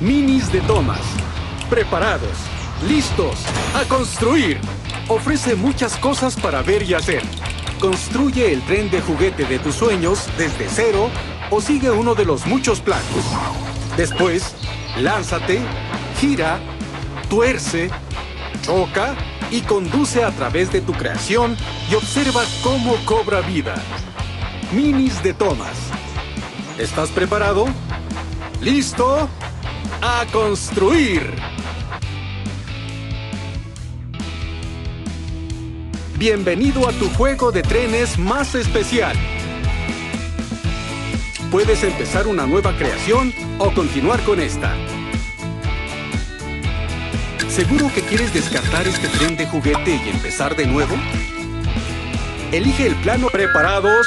Minis de Thomas. Preparados, listos, a construir. Ofrece muchas cosas para ver y hacer. Construye el tren de juguete de tus sueños desde cero o sigue uno de los muchos planos. Después, lánzate, gira, tuerce, choca y conduce a través de tu creación y observa cómo cobra vida. Minis de Thomas. ¿Estás preparado? ¿Listo? ¡A construir! Bienvenido a tu juego de trenes más especial. Puedes empezar una nueva creación o continuar con esta. ¿Seguro que quieres descartar este tren de juguete y empezar de nuevo? Elige el plano preparados,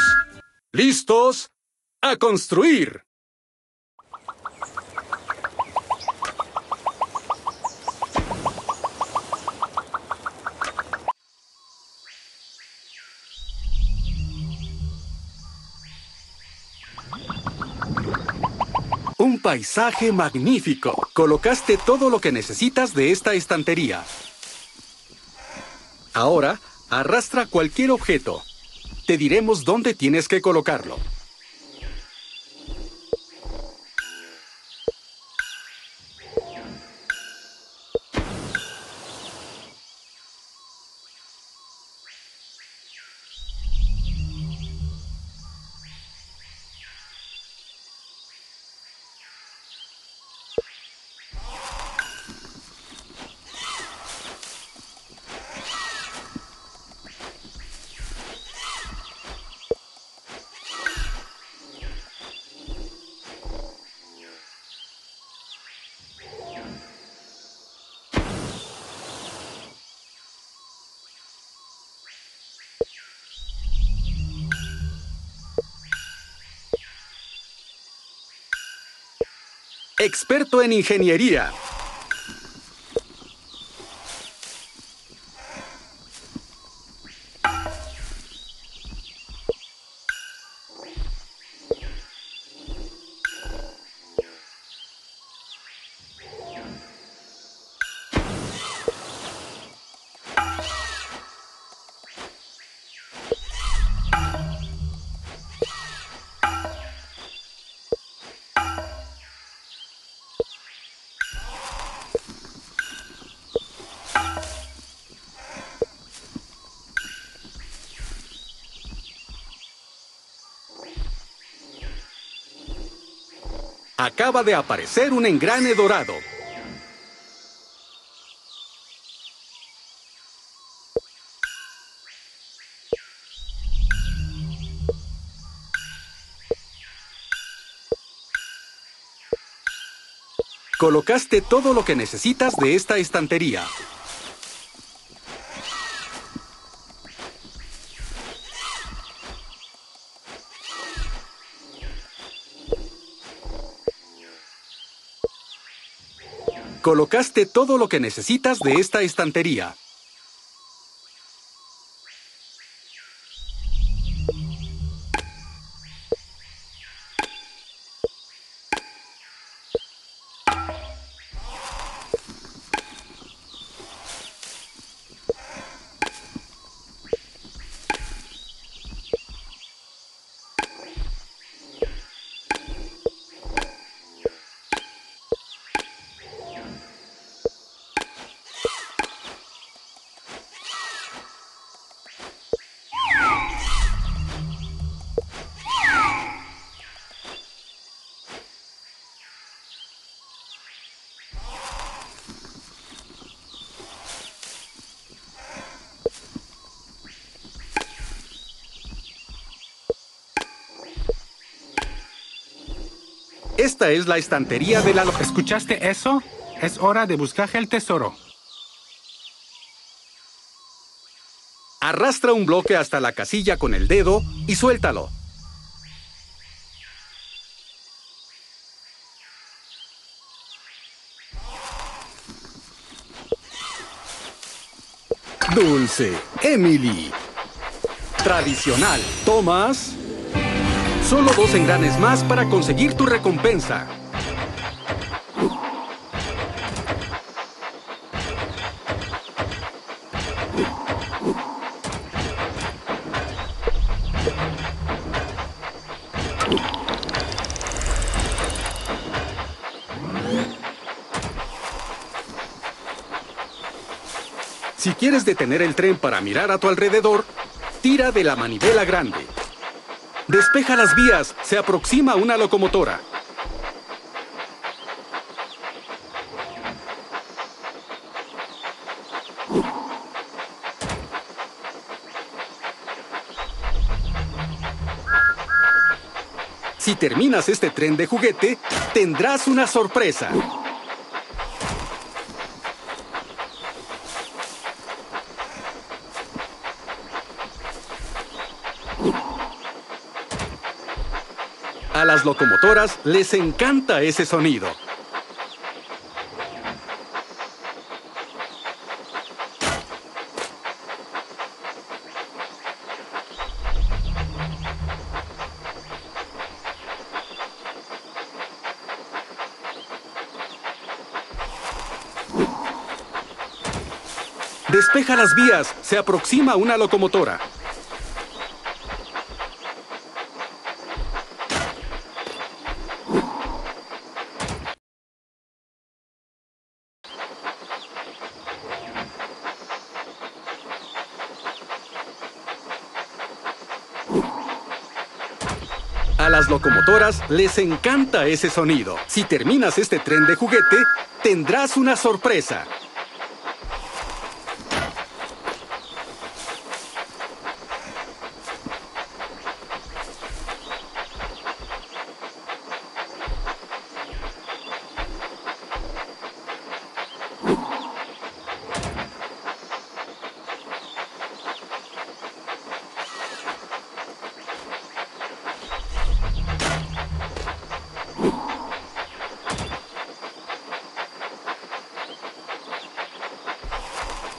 listos, a construir. Paisaje magnífico. Colocaste todo lo que necesitas de esta estantería. Ahora, arrastra cualquier objeto. Te diremos dónde tienes que colocarlo. Experto en ingeniería. Acaba de aparecer un engrane dorado. Colocaste todo lo que necesitas de esta estantería. Colocaste todo lo que necesitas de esta estantería. Esta es la estantería de la... ¿Escuchaste eso? Es hora de buscar el tesoro. Arrastra un bloque hasta la casilla con el dedo y suéltalo. Dulce, Emily. Tradicional, Thomas. Solo dos engranes más para conseguir tu recompensa. Si quieres detener el tren para mirar a tu alrededor, tira de la manivela grande. Despeja las vías, se aproxima una locomotora. Si terminas este tren de juguete, tendrás una sorpresa. A las locomotoras les encanta ese sonido. Despeja las vías, se aproxima una locomotora. Las locomotoras les encanta ese sonido. Si terminas este tren de juguete, tendrás una sorpresa.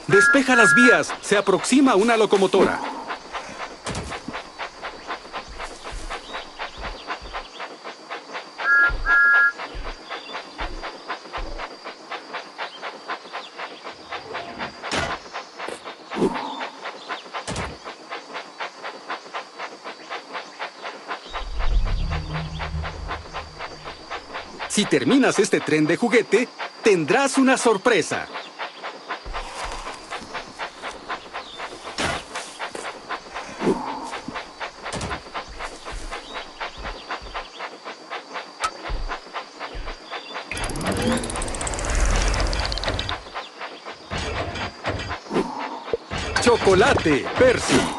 Despeja las vías, se aproxima una locomotora. Si terminas este tren de juguete, tendrás una sorpresa. Chocolate, Percy.